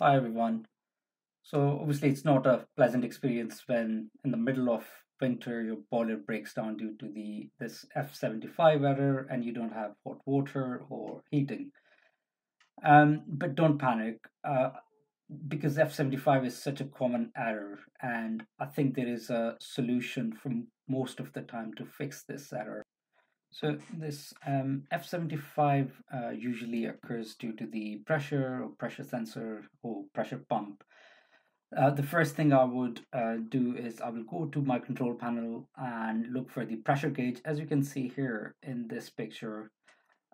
Hi everyone. So obviously it's not a pleasant experience when in the middle of winter your boiler breaks down due to the this F75 error and you don't have hot water or heating. Um, but don't panic uh, because F75 is such a common error and I think there is a solution for most of the time to fix this error. So this um, F75 uh, usually occurs due to the pressure or pressure sensor or pressure pump. Uh, the first thing I would uh, do is I will go to my control panel and look for the pressure gauge. As you can see here in this picture,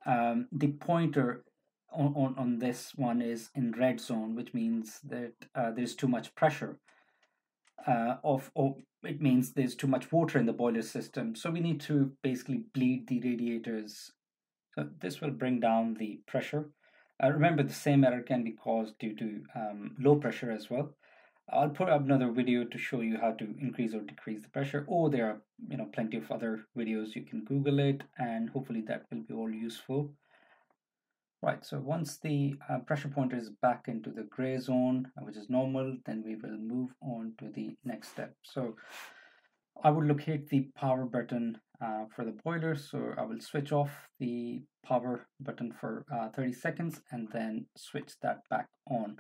um, the pointer on, on, on this one is in red zone, which means that uh, there's too much pressure uh, of, of it means there's too much water in the boiler system. So we need to basically bleed the radiators. So this will bring down the pressure. Uh, remember, the same error can be caused due to um, low pressure as well. I'll put up another video to show you how to increase or decrease the pressure. Or there are you know plenty of other videos you can Google it, and hopefully that will be all useful. Right, so once the uh, pressure pointer is back into the gray zone, uh, which is normal, then we will move on to the next step. So I will locate the power button uh, for the boiler. So I will switch off the power button for uh, 30 seconds and then switch that back on.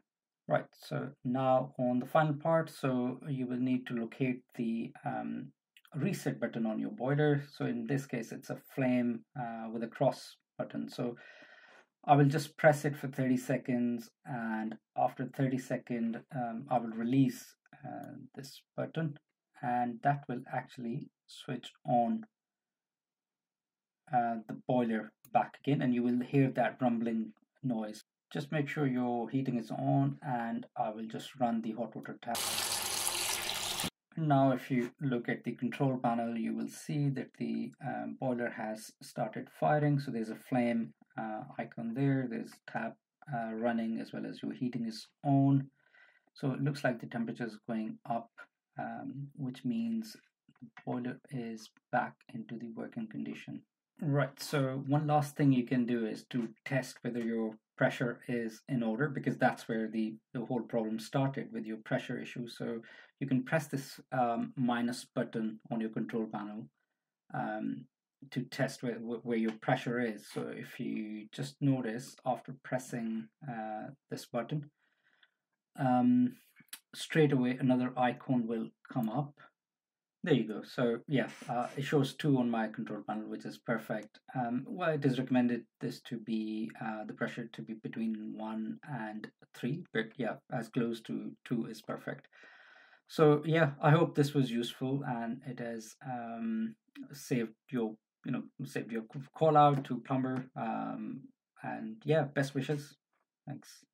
Right, so now on the final part, so you will need to locate the um, reset button on your boiler. So in this case, it's a flame uh, with a cross button. So I will just press it for 30 seconds and after 30 seconds um, I will release uh, this button and that will actually switch on uh, the boiler back again and you will hear that rumbling noise. Just make sure your heating is on and I will just run the hot water tap. Now if you look at the control panel you will see that the um, boiler has started firing so there's a flame uh, icon there. There's tap uh, running as well as your heating is on. So it looks like the temperature is going up um, which means the boiler is back into the working condition. Right. So one last thing you can do is to test whether your pressure is in order because that's where the the whole problem started with your pressure issue. So you can press this um, minus button on your control panel um, to test where, where your pressure is. So if you just notice after pressing uh, this button, um, straight away another icon will come up. There you go. So yeah, uh, it shows two on my control panel, which is perfect. Um, well, it is recommended this to be uh, the pressure to be between one and three, but yeah, as close to two is perfect. So yeah, I hope this was useful and it has um, saved your you know saved your call out to plumber um, and yeah best wishes. Thanks